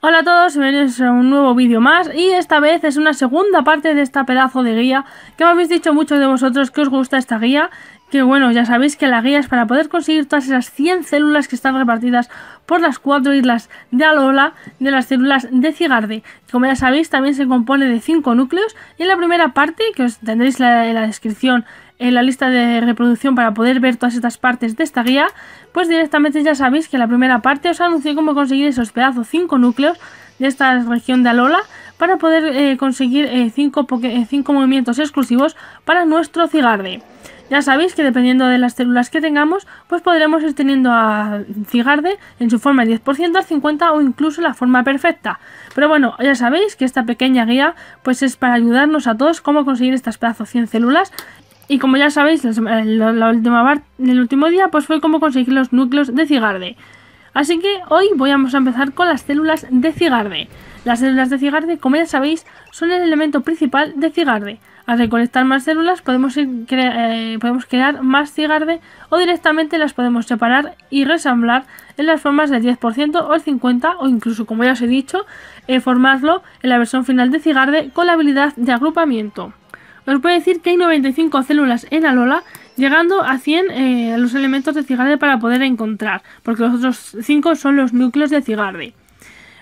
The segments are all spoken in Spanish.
Hola a todos, bienvenidos a un nuevo vídeo más y esta vez es una segunda parte de esta pedazo de guía que me habéis dicho muchos de vosotros que os gusta esta guía que bueno, ya sabéis que la guía es para poder conseguir todas esas 100 células que están repartidas por las cuatro islas de Alola de las células de Cigarde. Como ya sabéis, también se compone de 5 núcleos y en la primera parte, que os tendréis en la descripción en la lista de reproducción para poder ver todas estas partes de esta guía, pues directamente ya sabéis que en la primera parte os anuncié cómo conseguir esos pedazos 5 núcleos de esta región de Alola para poder eh, conseguir 5 eh, eh, movimientos exclusivos para nuestro Cigarde. Ya sabéis que dependiendo de las células que tengamos, pues podremos ir teniendo a Cigarde en su forma del 10%, al 50% o incluso la forma perfecta. Pero bueno, ya sabéis que esta pequeña guía pues es para ayudarnos a todos cómo conseguir estas pedazos 100 células y como ya sabéis, la, el último día pues fue cómo conseguir los núcleos de Cigarde. Así que hoy voy a empezar con las células de Cigarde. Las células de Cigarde, como ya sabéis, son el elemento principal de Cigarde. Al recolectar más células podemos, eh, podemos crear más Cigarde o directamente las podemos separar y resamblar en las formas del 10% o el 50% o incluso, como ya os he dicho, eh, formarlo en la versión final de Cigarde con la habilidad de agrupamiento. Os puedo decir que hay 95 células en Alola, llegando a 100 eh, los elementos de Cigarde para poder encontrar, porque los otros 5 son los núcleos de Cigarde.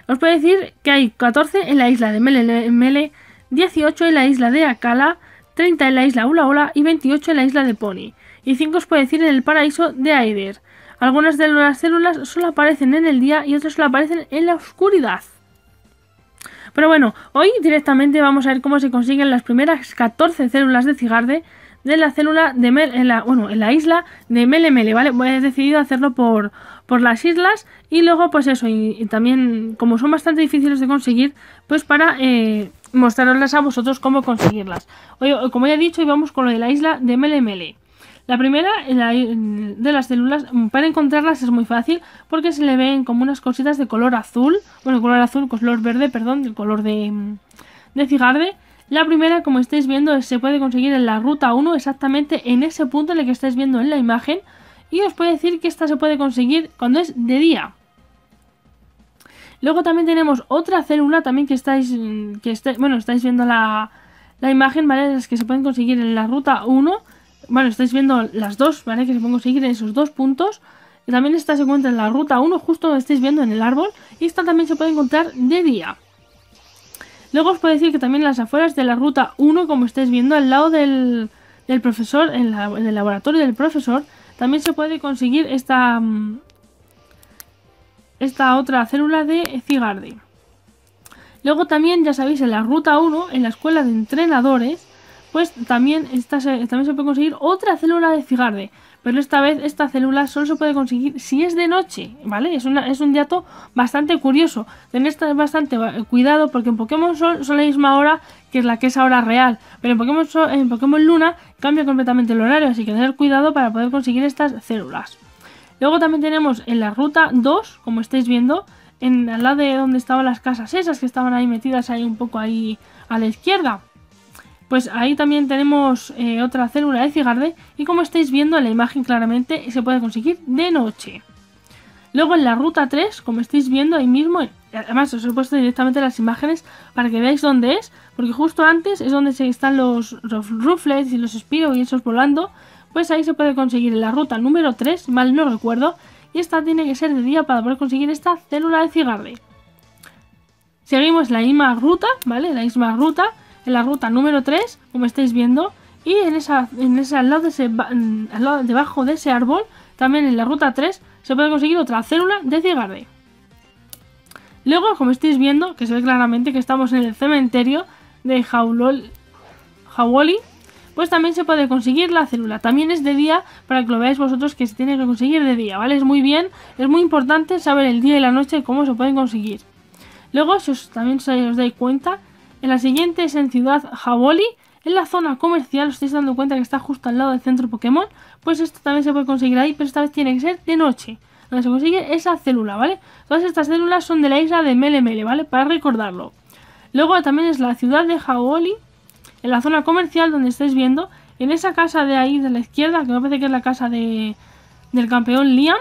Os puedo decir que hay 14 en la isla de Mele, Mele 18 en la isla de Akala, 30 en la isla Ula Ula y 28 en la isla de Pony. Y 5 os puedo decir en el paraíso de Aider. Algunas de las células solo aparecen en el día y otras solo aparecen en la oscuridad. Pero bueno, hoy directamente vamos a ver cómo se consiguen las primeras 14 células de Cigarde de la célula de Mel, en la, bueno, en la isla de Mele ¿vale? He decidido hacerlo por, por las islas y luego pues eso, y, también como son bastante difíciles de conseguir, pues para eh, mostrarles a vosotros cómo conseguirlas. Hoy, como ya he dicho, vamos con lo de la isla de Mele la primera de las células, mm, para encontrarlas es muy fácil porque se le ven como unas cositas de color azul, bueno, color azul, color verde, perdón, del color de, mm, de cigarde. La primera, como estáis viendo, se puede conseguir en la ruta 1, exactamente en ese punto en el que estáis viendo en la imagen. Y os puedo decir que esta se puede conseguir cuando es de día. Luego también tenemos otra célula también que estáis, mm, que bueno, estáis viendo la, la imagen, ¿vale? Las que se pueden conseguir en la ruta 1 bueno, estáis viendo las dos, ¿vale? Que se pueden conseguir en esos dos puntos. Y también esta se encuentra en la ruta 1, justo donde estáis viendo en el árbol. Y esta también se puede encontrar de día. Luego os puedo decir que también las afueras de la ruta 1, como estáis viendo, al lado del, del profesor, en, el laboratorio del profesor, también se puede conseguir esta, mm, esta otra célula de Cigarde. Luego también, ya sabéis, en la ruta 1, en la escuela de entrenadores, pues también, esta se, también se puede conseguir otra célula de Cigarde. Pero esta vez esta célula solo se puede conseguir si es de noche, ¿vale? Es, es un dato bastante curioso. Tened bastante cuidado porque en Pokémon Sol son la misma hora que es la que es ahora real. Pero en Pokémon, en Pokémon Luna cambia completamente el horario, así que tener cuidado para poder conseguir estas células. Luego también tenemos en la ruta 2, como estáis viendo, en al lado de donde estaban las casas esas que estaban ahí metidas ahí un poco ahí a la izquierda pues ahí también tenemos eh, otra célula de cigarde y como estáis viendo en la imagen claramente se puede conseguir de noche. Luego en la ruta 3, como estáis viendo ahí mismo, además os he puesto directamente las imágenes para que veáis dónde es, porque justo antes es donde están los, ruflets y los Spiro y esos volando, pues ahí se puede conseguir en la ruta número 3, mal no recuerdo, y esta tiene que ser de día para poder conseguir esta célula de cigarde. Seguimos la misma ruta, ¿vale? La misma ruta, en la ruta número 3, como estáis viendo, y en esa, en ese, al, lado de ese, lado debajo de ese árbol, también en la ruta 3, se puede conseguir otra célula de cigarde. Luego, como estáis viendo, que se ve claramente que estamos en el cementerio de Jaulol, Jawoli, pues también se puede conseguir la célula. También es de día, para que lo veáis vosotros que se tiene que conseguir de día, ¿vale? Es muy bien, es muy importante saber el día y la noche cómo se pueden conseguir. Luego, si os, también os dais cuenta, en la siguiente es en Ciudad Jaboli, en la zona comercial, os estáis dando cuenta que está justo al lado del centro Pokémon, pues esto también se puede conseguir ahí, pero esta vez tiene que ser de noche. donde se consigue esa célula, ¿vale? Todas estas células son de la isla de Mele ¿vale? Para recordarlo. Luego también es la ciudad de Jaoli, en la zona comercial donde estáis viendo, en esa casa de ahí de la izquierda, que me parece que es la casa de, del campeón Liam,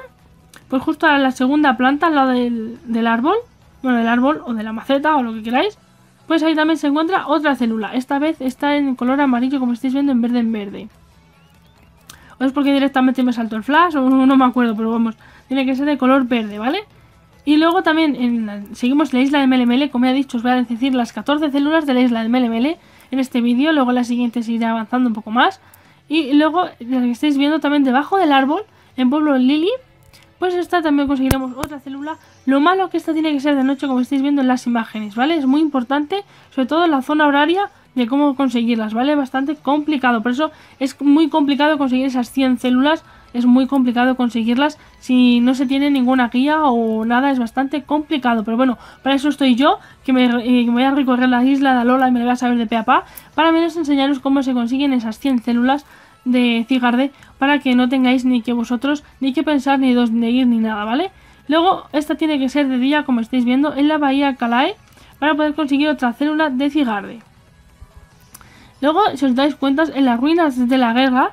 pues justo a la segunda planta, al lado del, del árbol, bueno, del árbol o de la maceta o lo que queráis, pues ahí también se encuentra otra célula. Esta vez está en color amarillo, como estáis viendo, en verde en verde. O es porque directamente me saltó el flash, o no, me acuerdo, pero vamos, tiene que ser de color verde, ¿vale? Y luego también en seguimos la isla de Melemele, como he dicho, os voy a decir las 14 células de la isla de Melemele en este vídeo, luego la siguiente se irá avanzando un poco más. Y luego, lo que estáis viendo también debajo del árbol, en Pueblo Lily, pues esta también conseguiremos otra célula. Lo malo que esta tiene que ser de noche, como estáis viendo en las imágenes, ¿vale? Es muy importante, sobre todo en la zona horaria, de cómo conseguirlas, ¿vale? Bastante complicado, por eso es muy complicado conseguir esas 100 células, es muy complicado conseguirlas si no se tiene ninguna guía o nada, es bastante complicado, pero bueno, para eso estoy yo, que me, eh, voy a recorrer la isla de Alola y me voy a saber de pe a pa, para menos enseñaros cómo se consiguen esas 100 células de Cigarde para que no tengáis ni que vosotros ni que pensar ni dos de ir ni nada, ¿vale? Luego, esta tiene que ser de día, como estáis viendo, en la bahía Calae para poder conseguir otra célula de Cigarde. Luego, si os dais cuenta, en las ruinas de la guerra,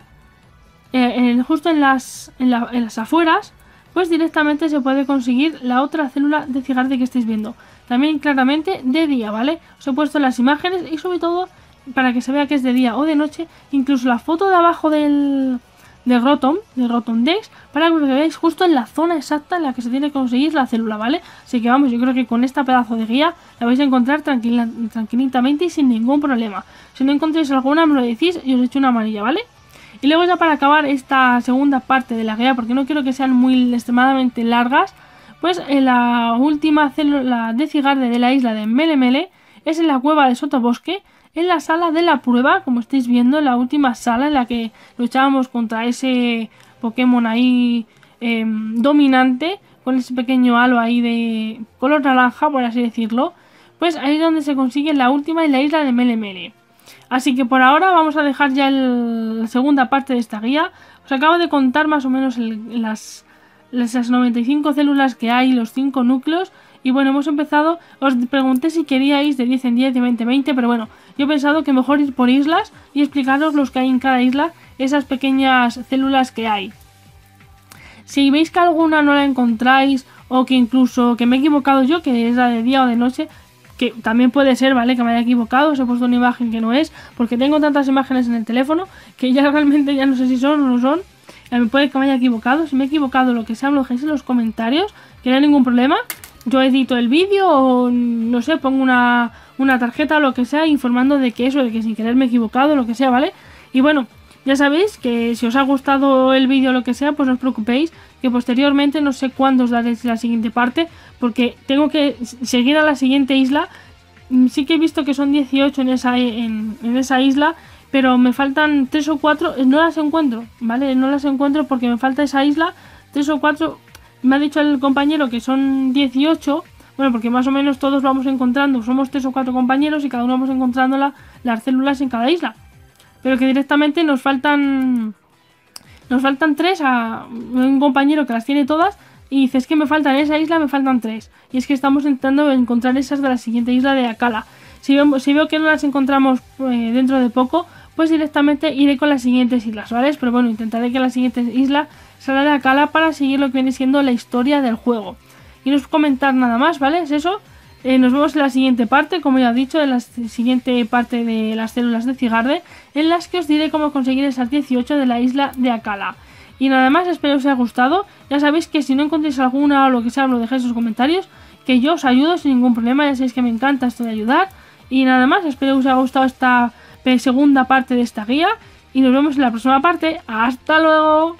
eh, justo en las, en, las afueras, pues directamente se puede conseguir la otra célula de Cigarde que estáis viendo. También claramente de día, ¿vale? Os he puesto las imágenes y sobre todo para que se vea que es de día o de noche, incluso la foto de abajo del, del Rotom, del Rotom Dex, para que veáis justo en la zona exacta en la que se tiene que conseguir la célula, ¿vale? Así que vamos, yo creo que con esta pedazo de guía la vais a encontrar tranquila, tranquilamente y sin ningún problema. Si no encontréis alguna, me lo decís y os echo una amarilla, ¿vale? Y luego ya para acabar esta segunda parte de la guía, porque no quiero que sean muy extremadamente largas, pues en la última célula de cigarde de la isla de Melemele es en la cueva de Sotobosque, en la sala de la prueba, como estáis viendo, la última sala en la que luchábamos contra ese Pokémon ahí em, dominante, con ese pequeño halo ahí de color naranja, por así decirlo, pues ahí es donde se consigue la última en la isla de Mele Así que por ahora vamos a dejar ya la segunda parte de esta guía. Os acabo de contar más o menos las, las 95 células que hay, los 5 núcleos, y bueno, hemos empezado, os pregunté si queríais de 10 en 10, de 20 en 20, pero bueno, yo he pensado que mejor ir por islas y explicaros los que hay en cada isla, esas pequeñas células que hay. Si veis que alguna no la encontráis o que incluso que me he equivocado yo, que es la de día o de noche, que también puede ser, ¿vale? Que me haya equivocado, os he puesto una imagen que no es, porque tengo tantas imágenes en el teléfono que ya realmente ya no sé si son o no son. Me puede que me haya equivocado, si me he equivocado lo que sea, lo dejéis en los comentarios, que no hay ningún problema yo edito el vídeo o no sé, pongo una, una tarjeta o lo que sea informando de que eso, de que sin querer me he equivocado, lo que sea, ¿vale? Y bueno, ya sabéis que si os ha gustado el vídeo o lo que sea, pues no os preocupéis, que posteriormente no sé cuándo os daré la siguiente parte, porque tengo que seguir a la siguiente isla. Mm, sí que he visto que son 18 en esa, isla, pero me faltan 3 o 4, no las encuentro, ¿vale? No las encuentro porque me falta esa isla, 3 o 4 me ha dicho el compañero que son 18, bueno, porque más o menos todos vamos encontrando, somos tres o cuatro compañeros y cada uno vamos encontrando las células en cada isla. Pero que directamente nos faltan nos faltan tres a un compañero que las tiene todas y dice es que me faltan esa isla, me faltan tres. Y es que estamos intentando encontrar esas de la siguiente isla de Akala. Si, si veo que no las encontramos eh, dentro de poco, pues directamente iré con las siguientes islas, ¿vale? Pero bueno, intentaré que la siguiente isla salga de Akala para seguir lo que viene siendo la historia del juego. Y no os comentar nada más, ¿vale? Es eso. Eh, nos vemos en la siguiente parte, como ya he dicho, en la siguiente parte de las células de Cigarde, en las que os diré cómo conseguir esas 18 de la isla de Akala. Y nada más, espero os haya gustado. Ya sabéis que si no encontréis alguna o lo que sea, lo dejéis en los comentarios, que yo os ayudo sin ningún problema. Ya sabéis que me encanta esto de ayudar. Y nada más, espero que os haya gustado esta segunda parte de esta guía. Y nos vemos en la próxima parte. ¡Hasta luego!